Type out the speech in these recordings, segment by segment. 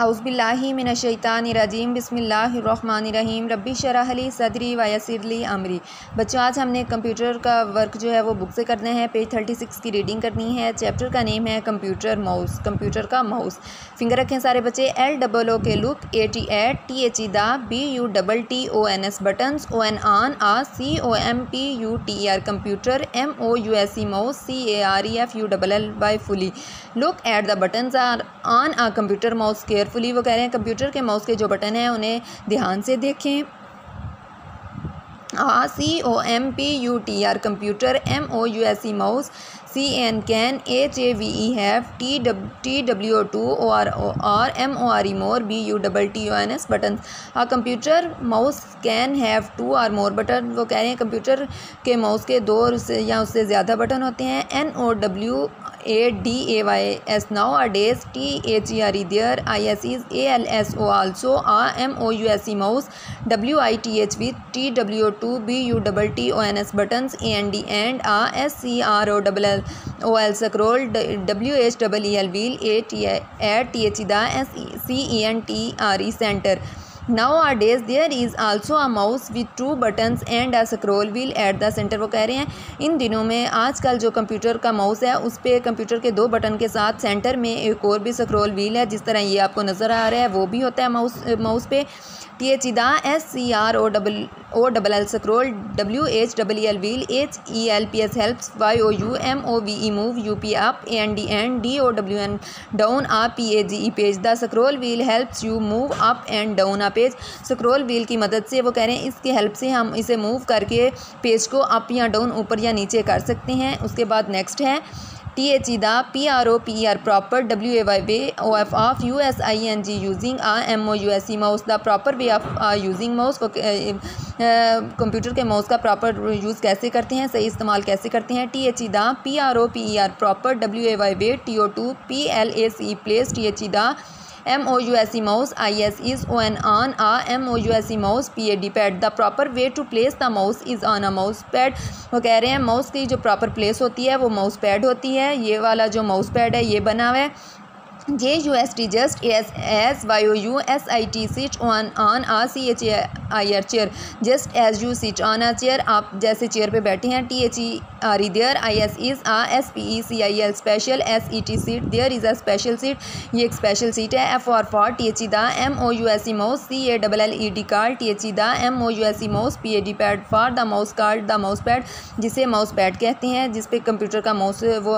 अउज़बिल्लिमिनशैतानिरजीम बिस्मिल्लाहिर्रहमानिर्रहीम रब्बी शराहली सदरी वयसरली अमरी। बच्चों, आज हमने कंप्यूटर का वर्क जो है वो बुक से करना है। पेज थर्टी सिक्स की रीडिंग करनी है। चैप्टर का नेम है कंप्यूटर माउस, कंप्यूटर का माउस। फिंगर रखें सारे बच्चे, L double O K look, A T at T H E the, B U double T O N S buttons, O N on, a C O M P U T R computer, M O U S E mouse, C A R E F U double L Y fully. Look at the buttons are on a computer mouse care carefully वो कह रहे हैं, computer के mouse के जो button हैं, उन्हें ध्यान से देखें। A, C, O, M, P, U, T, R, computer, M, O, U, S, E, mouse, C, N, can H A V, E, have, T, dub, T, W, O, two, O, R O, R, M, O, R, E, more, B, U, double, T O N, S button a, computer, mouse, can, have, two, or, more button, वो कह रहे हैं, computer के mouse के दो या उससे ज़्यादा बटन होते हैं, N, O, W A D A Y S nowadays T H E R E there I S is A L S O also a M O U S E mouse W I T H V T W O two B U double T O N S button A N D and a S C R O double L O L scroll W H double E L wheel A T A T H E the S C E N T R E centre Nowadays there is also a mouse with two buttons and a scroll wheel at the center, वो कह रहे हैं। इन दिनों में आजकल जो computer का mouse है, उस पर कंप्यूटर के दो बटन के साथ सेंटर में एक और भी स्क्रोल व्हील है, जिस तरह ये आपको नज़र आ रहा है, वो भी होता है माउस माउस पे। T H the S C R O double O double L scroll W H double L wheel H E L P S helps Y O U M O V E move U P up N D N D O W N down a P A G E page the scroll wheel helps you move up and down a page scroll wheel की मदद से। वो कह रहे हैं, इसकी help से हम इसे मूव करके पेज को अप या डाउन, ऊपर या नीचे कर सकते हैं। उसके बाद नेक्स्ट है T H E the P R O P R proper W A Y way O F of U S I N G using a M O U S E mouse the proper way of using mouse computer के mouse का proper use कैसे करते हैं? सही इस्तेमाल कैसे करते हैं? T H E the P R O P R proper W A Y way T O to P L A C place T H E the M O U S E mouse I S is O N on a M O U S E mouse P A D pad the proper way to place the mouse is on a mouse pad वो कह रहे हैं mouse की जो proper place होती है, वो mouse pad होती है। ये वाला जो माउस पैड है, ये बना हुआ है। J U S T just S S Y O U S I T sit on on a C H I R chair just as you sit on a chair आप जैसे chair पे बैठे हैं T H E R E there I S is a S P E C I L special S E T seat there is a special seat ये एक special seat है F R for T H E the M O U S E mouse C A double L E D called T H E the M O U S E mouse P A D pad for the mouse called the mouse pad जिसे mouse pad कहते हैं, जिस पे computer का mouse वो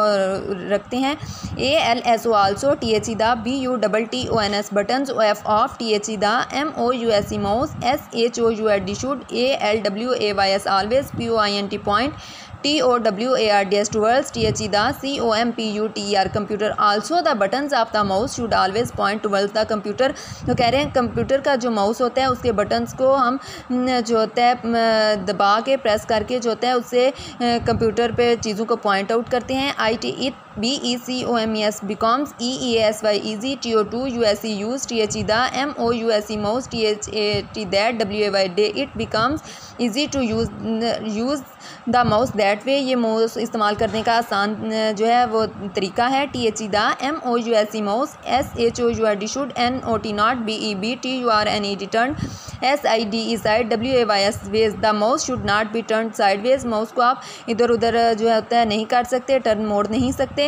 रखते हैं. A L S O also T H E the B U double T O N S buttons O F of T H E the M O U S E mouse S H O U add D should A L W A Y S always P O I N T point T O W A R D S towards T H E the C O M P U T R computer also the buttons of the mouse should always point towards the computer तो कह रहे हैं computer का जो mouse होता है, उसके buttons को हम जो होता है दबा के प्रेस करके जो होता है, उससे कंप्यूटर पे चीज़ों को पॉइंट आउट करते हैं। I T it B E C O M E S becomes E E S Y E G T O to U S E use T H E the M O U S E mouse T H A T that W A Y day it becomes easy to use use the mouse that way ये mouse इस्तेमाल करने का आसान जो है वो तरीका है। T H E the M O U S E mouse S H O U R D should N O T not B E be T U R N E D turn S I D E side W A Y S ways the mouse should not be turn sideways mouse को आप इधर उधर जो है, होता है, नहीं कर सकते टर्न मोड़ नहीं सकते।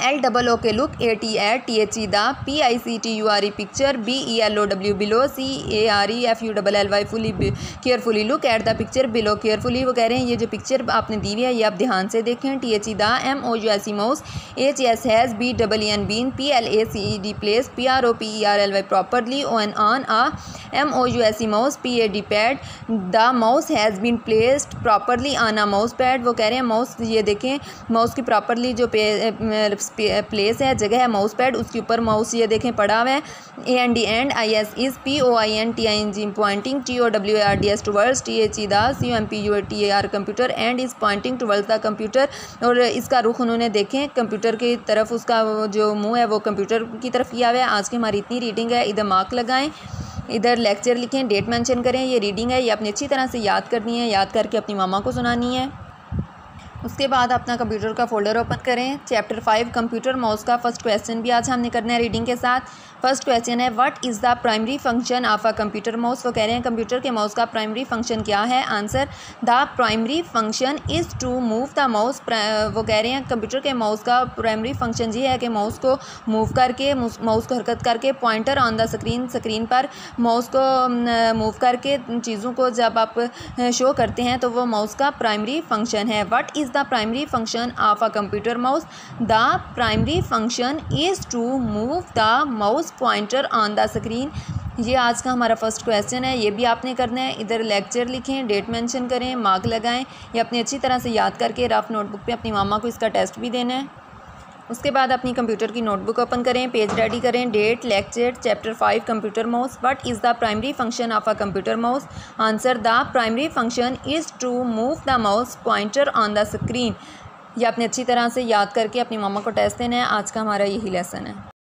L double O K look A T at T H E the P I C T U R E picture B E L O W below C A R E F U double L Y fully carefully look at the picture below carefully वो कह रहे हैं, ये जो picture आपने दी हुई है, ये आप ध्यान से देखें। T H E the M O U S E mouse H S has B double E N been P L A C E D place P R O P E R L Y properly O N on a M O U S E mouse P A D pad the mouse has been placed properly on a mouse pad वो कह रहे हैं mouse ये देखें mouse की properly जो place है, जगह है माउस पैड उसके ऊपर माउस ये देखें, पड़ा हुआ है। A N D and I S is P O I N T I N G pointing T O W R D S towards T H E the U M P U T A R computer and is pointing towards the computer और इसका रुख उन्होंने देखें computer की तरफ़ उसका जो मुँह है, वो कंप्यूटर की तरफ़ किया हुआ है। आज की हमारी इतनी रीडिंग है, इधर मार्क लगाएँ, इधर लेक्चर लिखें डेट मेंशन करें। ये रीडिंग है, ये अपनी अच्छी तरह से याद करनी है, याद करके अपनी मामा को सुनानी है। उसके बाद अपना कंप्यूटर का फोल्डर ओपन करें। चैप्टर फाइव कंप्यूटर माउस का फ़र्स्ट क्वेश्चन भी आज हमने करना है रीडिंग के साथ। फ़र्स्ट क्वेश्चन है what is the primary function of a computer mouse वो कह रहे हैं कंप्यूटर के माउस का प्राइमरी फ़ंक्शन क्या है? Answer the primary function is to move the mouse वो कह रहे हैं कंप्यूटर के माउस का प्राइमरी फ़ंक्शन ये है कि माउस को मूव करके माउस को हरकत करके pointer on the screen screen पर माउस को मूव करके चीज़ों को जब आप शो करते हैं तो वो माउस का प्राइमरी फ़ंक्शन है। What is the primary function of a computer mouse. The primary function is to move the mouse pointer on the screen. ये आज का हमारा फ़र्स्ट क्वेश्चन है, ये भी आपने करना है। इधर लेक्चर लिखें, डेट मेंशन करें, मार्क लगाएँ, या अपनी अच्छी तरह से याद करके रफ नोटबुक पे अपनी मामा को इसका टेस्ट भी देना है। उसके बाद अपनी कंप्यूटर की नोटबुक ओपन करें, पेज रेडी करें, date, lecture, chapter five, computer mouse. What is the primary function of a computer mouse answer the primary function is to move the mouse pointer on the screen ये आपने अच्छी तरह से याद करके अपनी मामा को टेस्ट देना है। आज का हमारा यही लेसन है।